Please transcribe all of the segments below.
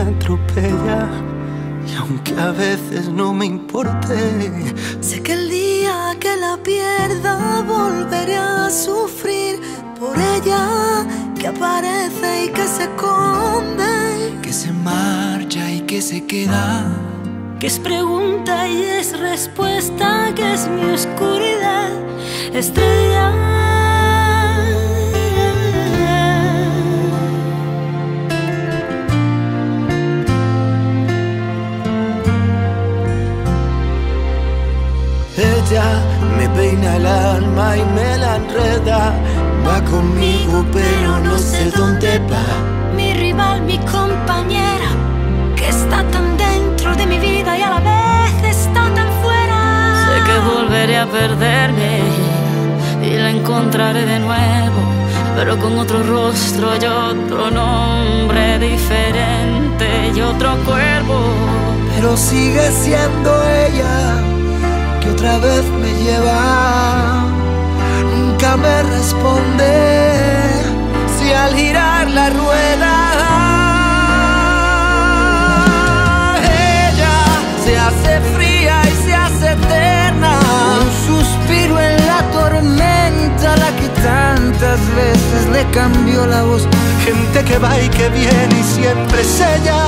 atropella. Y aunque a veces no me importe, sé que el día que la pierda volveré a sufrir por ella que aparece y que se esconde, que se marcha y que se queda, que es pregunta y es respuesta, que es mi oscuridad, estrella. Me peina el alma y me la enreda. Va conmigo, pero no sé dónde va. Mi rival, mi compañera, que está tan dentro de mi vida y a la vez está tan fuera. Sé que volveré a perderme y la encontraré de nuevo, pero con otro rostro y otro nombre diferente y otro cuerpo. Pero sigue siendo ella otra vez me lleva, nunca me responde si al girar la rueda ella se hace fría y se hace eterna, un suspiro en la tormenta, la que tantas veces le cambió la voz, gente que va y que viene y siempre es ella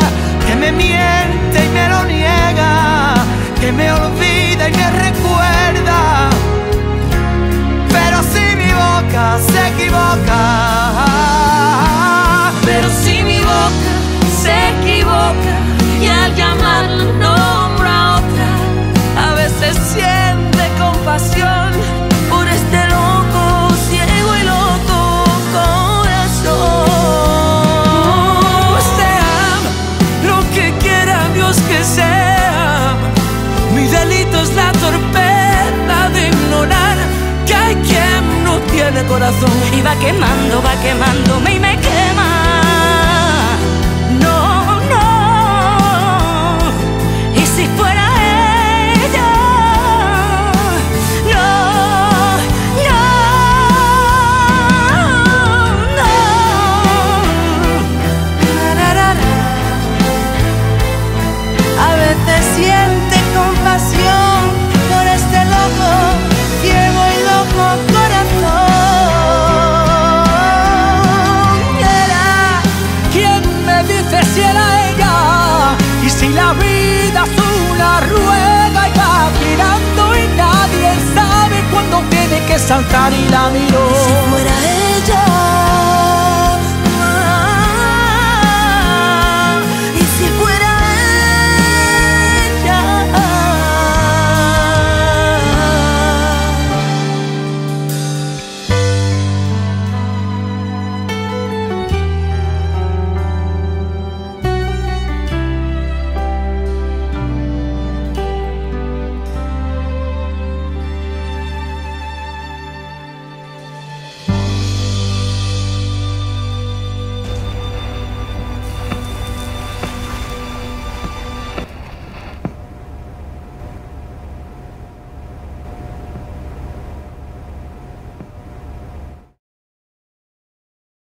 Y va quemando, va quemándome La vida es una rueda y va girando y nadie sabe cuándo tiene que saltar y la miró. Si fuera ella.